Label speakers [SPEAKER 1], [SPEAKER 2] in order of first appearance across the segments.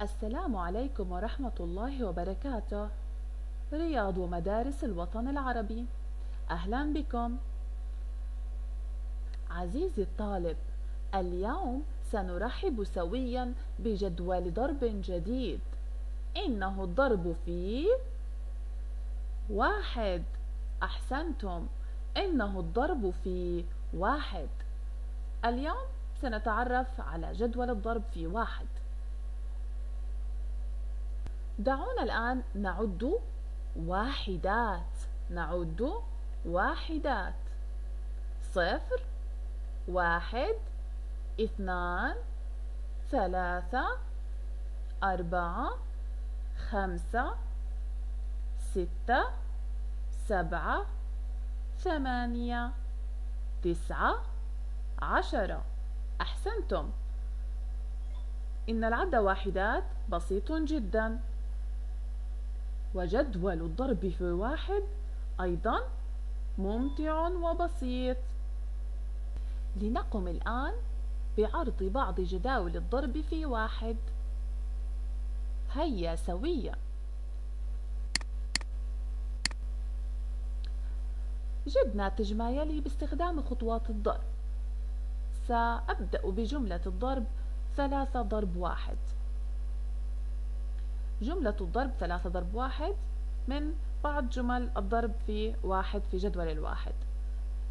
[SPEAKER 1] السلام عليكم ورحمة الله وبركاته. رياض ومدارس الوطن العربي. أهلا بكم. عزيزي الطالب اليوم سنرحب سويا بجدول ضرب جديد. إنه الضرب في واحد. أحسنتم. إنه الضرب في واحد. اليوم سنتعرف على جدول الضرب في واحد. دعونا الآن نعد واحدات. نعد واحدات. صفر واحد اثنان ثلاثة أربعة خمسة ستة سبعة ثمانية تسعة عشرة. أحسنتم. إن العد واحدات بسيط جدا. وجدول الضرب في واحد أيضا ممتع وبسيط. لنقم الآن بعرض بعض جداول الضرب في واحد. هيا سويا جد ناتج ما يلي باستخدام خطوات الضرب. سأبدأ بجملة الضرب ثلاثة ضرب واحد. جملة الضرب ثلاثة ضرب واحد من بعض جمل الضرب في واحد في جدول الواحد.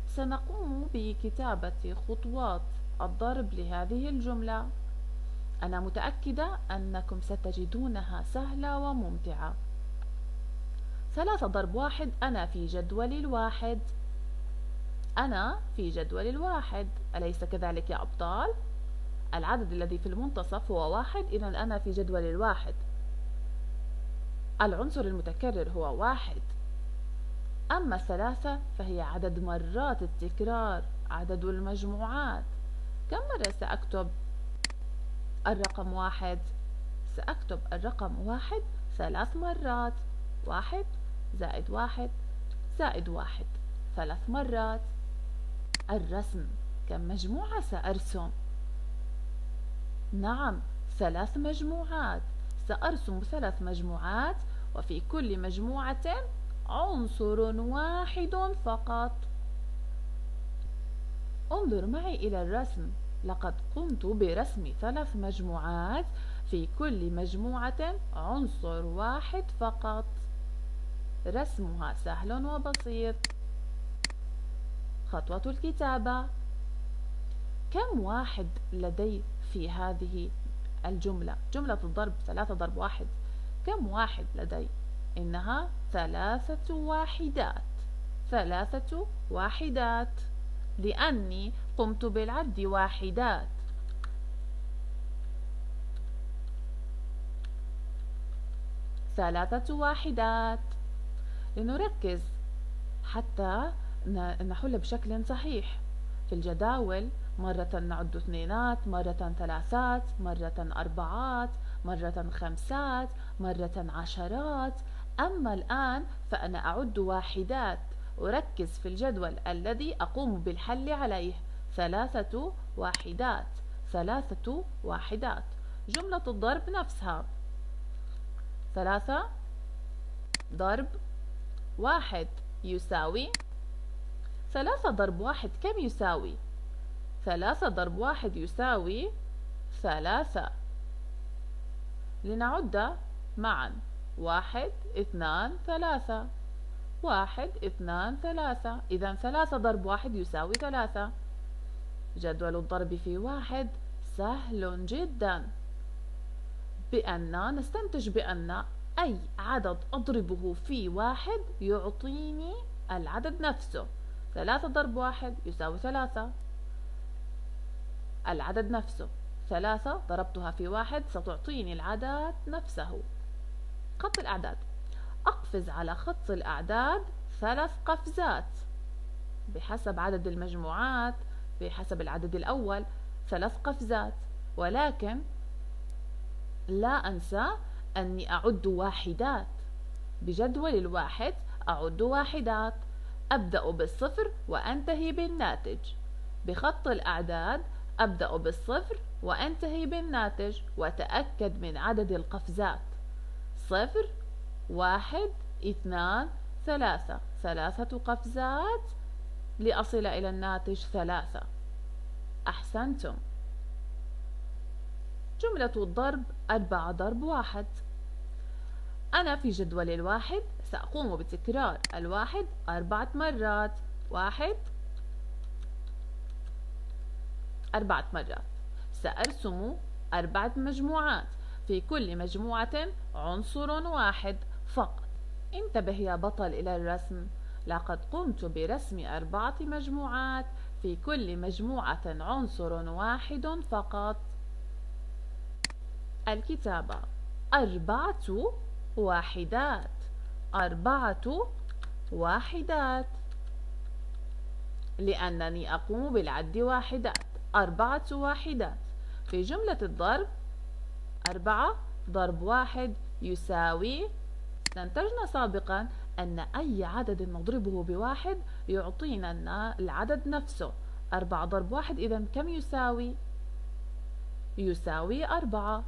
[SPEAKER 1] سنقوم بكتابة خطوات الضرب لهذه الجملة. أنا متأكدة أنكم ستجدونها سهلة وممتعة. ثلاثة ضرب واحد أنا في جدول الواحد. أنا في جدول الواحد. أليس كذلك يا أبطال؟ العدد الذي في المنتصف هو واحد إذا أنا في جدول الواحد. العنصر المتكرر هو واحد. أما الثلاثة فهي عدد مرات التكرار عدد المجموعات. كم مرة سأكتب الرقم واحد؟ سأكتب الرقم واحد ثلاث مرات. واحد زائد واحد زائد واحد ثلاث مرات. الرسم كم مجموعة سأرسم؟ نعم ثلاث مجموعات. سأرسم ثلاث مجموعات وفي كل مجموعة عنصر واحد فقط. انظر معي إلى الرسم. لقد قمت برسم ثلاث مجموعات في كل مجموعة عنصر واحد فقط. رسمها سهل وبسيط. خطوة الكتابة. كم واحد لدي في هذه الجملة؟ جملة الضرب ثلاثة ضرب واحد. كم واحد لدي؟ إنها ثلاثة واحدات. ثلاثة واحدات. لأني قمت بالعد واحدات. ثلاثة واحدات. لنركز حتى نحل بشكل صحيح. في الجداول مرة نعد اثنينات مرة ثلاثات مرة أربعات مرة خمسات مرة عشرات. أما الآن فأنا أعد واحدات. أركز في الجدول الذي أقوم بالحل عليه. ثلاثة واحدات ثلاثة واحدات. جملة الضرب نفسها. ثلاثة ضرب واحد يساوي ثلاثة ضرب واحد كم يساوي؟ ثلاثة ضرب واحد يساوي ثلاثة. لنعد معا. واحد اثنان ثلاثة. واحد اثنان ثلاثة. إذا ثلاثة ضرب واحد يساوي ثلاثة. جدول الضرب في واحد سهل جدا. بأن نستنتج بأن أي عدد أضربه في واحد يعطيني العدد نفسه. ثلاثة ضرب واحد يساوي ثلاثة. العدد نفسه. ثلاثة ضربتها في واحد ستعطيني العدد نفسه. خط الأعداد. أقفز على خط الأعداد ثلاث قفزات. بحسب عدد المجموعات بحسب العدد الأول ثلاث قفزات. ولكن لا أنسى أني أعد واحدات. بجدول الواحد أعد واحدات. أبدأ بالصفر وأنتهي بالناتج. بخط الأعداد أبدأ بالصفر وأنتهي بالناتج وتأكد من عدد القفزات. صفر واحد اثنان ثلاثة. ثلاثة قفزات لأصل إلى الناتج ثلاثة. أحسنتم. جملة الضرب أربعة ضرب واحد. أنا في جدول الواحد سأقوم بتكرار الواحد أربعة مرات. واحد أربعة مرات سأرسم أربعة مجموعات. في كل مجموعة عنصر واحد فقط. انتبه يا بطل إلى الرسم. لقد قمت برسم أربعة مجموعات. في كل مجموعة عنصر واحد فقط. الكتابة. أربعة واحدات. أربعة واحدات. لأنني أقوم بالعد واحدات. أربعة واحدات. في جملة الضرب أربعة ضرب واحد يساوي استنتجنا سابقا أن أي عدد نضربه بواحد يعطينا العدد نفسه. أربعة ضرب واحد إذا كم يساوي؟ يساوي أربعة.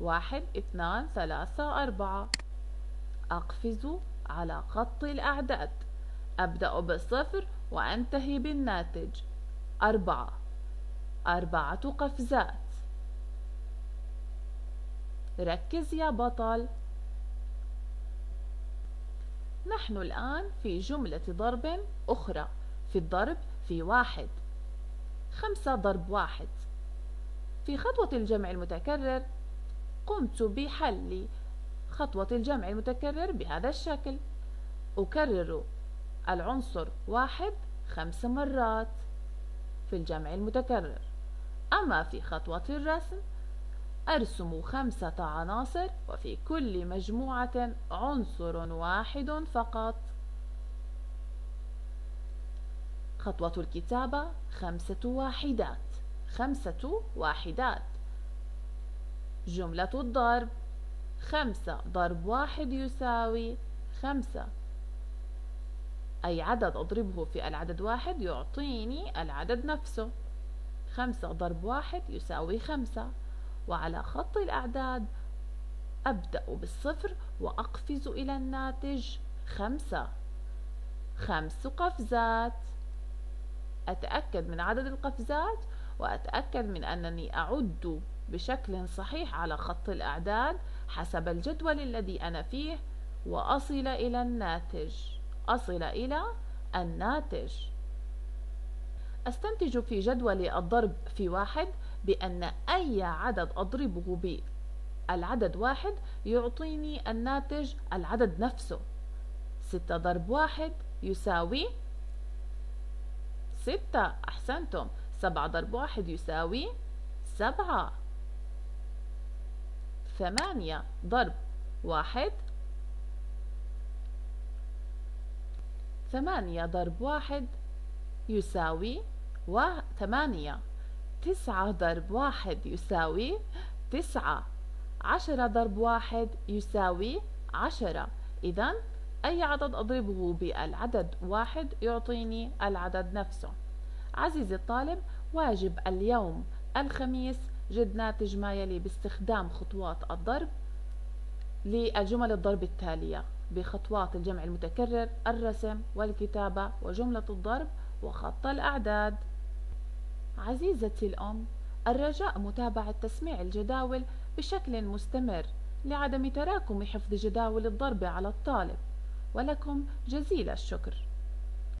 [SPEAKER 1] واحد اثنان ثلاثة أربعة. أقفز على خط الأعداد. أبدأ بالصفر وأنتهي بالناتج. أربعة. أربعة قفزات. ركز يا بطل. نحن الآن في جملة ضرب أخرى. في الضرب في واحد. خمسة ضرب واحد. في خطوة الجمع المتكرر قمت بحل خطوة الجمع المتكرر بهذا الشكل. أكرر العنصر واحد خمس مرات. في الجمع المتكرر. أما في خطوة الرسم أرسم خمسة عناصر وفي كل مجموعة عنصر واحد فقط. خطوة الكتابة خمسة واحدات خمسة واحدات. جملة الضرب خمسة ضرب واحد يساوي خمسة. أي عدد أضربه في العدد واحد يعطيني العدد نفسه. خمسة ضرب واحد يساوي خمسة. وعلى خط الأعداد أبدأ بالصفر وأقفز إلى الناتج. خمسة. خمس قفزات. أتأكد من عدد القفزات وأتأكد من أنني أعد بشكل صحيح على خط الأعداد حسب الجدول الذي أنا فيه وأصل إلى الناتج. أصل إلى الناتج. أستنتج في جدول الضرب في واحد بأن أي عدد أضربه بالعدد واحد يعطيني الناتج العدد نفسه. ستة ضرب واحد يساوي ستة أحسنتم. سبعة ضرب واحد يساوي سبعة. ثمانية ضرب واحد ثمانية ضرب واحد يساوي ثمانية. تسعة ضرب واحد يساوي تسعة. عشرة ضرب واحد يساوي عشرة. إذا أي عدد أضربه بالعدد واحد يعطيني العدد نفسه. عزيزي الطالب واجب اليوم الخميس جد ناتج ما يلي باستخدام خطوات الضرب للجمل الضرب التالية. بخطوات الجمع المتكرر الرسم والكتابة وجملة الضرب وخط الأعداد. عزيزتي الأم الرجاء متابعة تسميع الجداول بشكل مستمر لعدم تراكم حفظ جداول الضرب على الطالب ولكم جزيل الشكر.